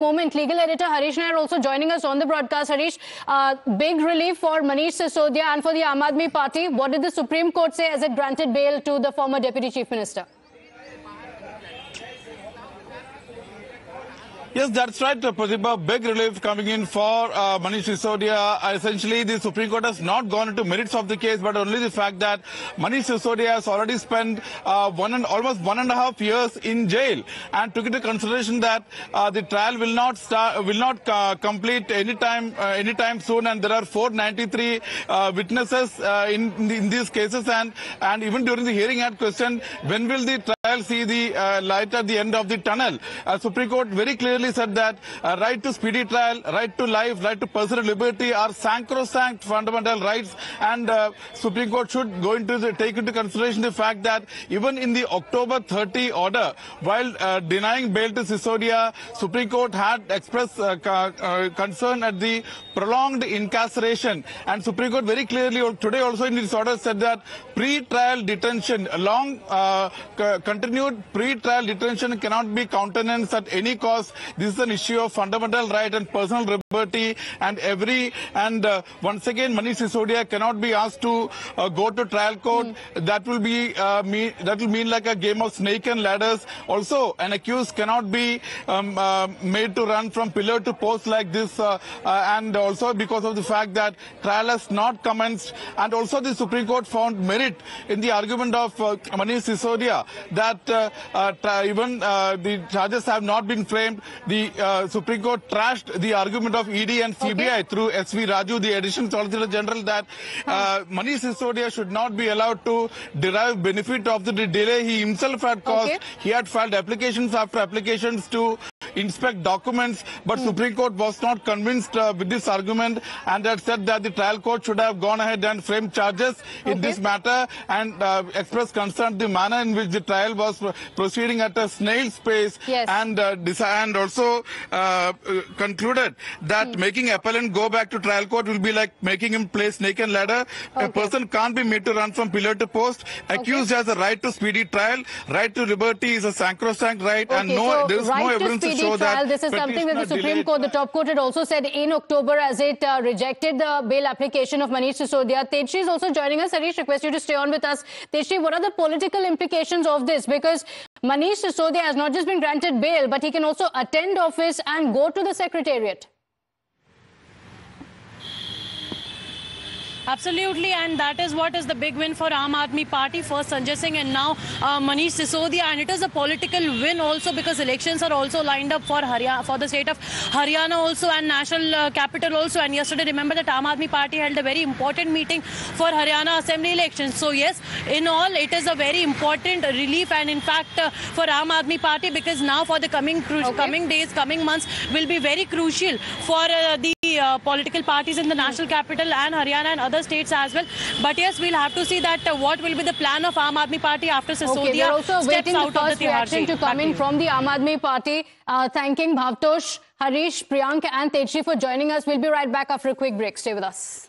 moment. Legal editor Harish Nair also joining us on the broadcast. Harish, uh, big relief for Manish Sisodia and for the Aam Aadmi Party. What did the Supreme Court say as it granted bail to the former Deputy Chief Minister? Yes, that's right, Pratibha. Big relief coming in for uh, Manish Sisodia. Uh, essentially, the Supreme Court has not gone into merits of the case, but only the fact that Manish Sisodia has already spent uh, one and almost one and a half years in jail, and took into consideration that uh, the trial will not start, will not uh, complete anytime uh, anytime soon, and there are 493 uh, witnesses uh, in, in these cases, and and even during the hearing, had questioned when will the trial see the uh, light at the end of the tunnel. Uh, Supreme Court very clearly said that uh, right to speedy trial, right to life, right to personal liberty are sacrosanct fundamental rights and uh, Supreme Court should go into the, take into consideration the fact that even in the October 30 order, while uh, denying bail to Sisodia, Supreme Court had expressed uh, concern at the prolonged incarceration and Supreme Court very clearly today also in its order said that pre-trial detention, long uh, continued pre-trial detention cannot be countenanced at any cost. This is an issue of fundamental right and personal liberty and every and uh, once again Manish Sisodia cannot be asked to uh, go to trial court. Mm. That will be uh, mean that will mean like a game of snake and ladders. Also, an accused cannot be um, uh, made to run from pillar to post like this, uh, uh, and also because of the fact that trial has not commenced, and also the Supreme Court found merit in the argument of uh, Manish Sisodia that even the charges have not been framed the uh, Supreme Court trashed the argument of ED and CBI okay. through SV Raju, the Additional Solicitor General, that uh, Manish Sisodia should not be allowed to derive benefit of the delay he himself had caused. Okay. He had filed applications after applications to inspect documents, but mm. Supreme Court was not convinced uh, with this argument and had said that the trial court should have gone ahead and framed charges okay. in this matter and uh, expressed concern the manner in which the trial was proceeding at a snail's pace yes. and, uh, and also uh, concluded that mm. making appellant go back to trial court will be like making him play snake and ladder. Okay. A person can't be made to run from pillar to post. Accused okay. has a right to speedy trial. Right to liberty is a sacrosanct right and no, so there is right no evidence to, to show trial, that this is something that the Supreme Court, the top court had also said in October as it uh, rejected the bail application of Manish Sisodia. Tejshri is also joining us. Harish, request you to stay on with us. Tejshri, what are the political implications of this? Because Manish Sisodia has not just been granted bail, but he can also attend office and go to the secretariat. Absolutely, and that is what is the big win for Aam Aadmi Party. First Sanjay Singh and now uh, Manish Sisodia, and it is a political win also because elections are also lined up for Haryana, for the state of Haryana also and national uh, capital also. And yesterday, remember that Aam Aadmi Party held a very important meeting for Haryana Assembly elections. So yes, in all, it is a very important relief, and in fact, uh, for Aam Aadmi Party because now for the coming okay. coming days, coming months will be very crucial for uh, the uh, political parties in the national capital and Haryana and other other states as well. But yes, we'll have to see that uh, what will be the plan of Aam Aadmi Party after Sisodia okay, also waiting the first reaction to come in from the Aam Aadmi Party. Uh, thanking Bhavtosh, Harish, Priyank and Tejshri for joining us. We'll be right back after a quick break. Stay with us.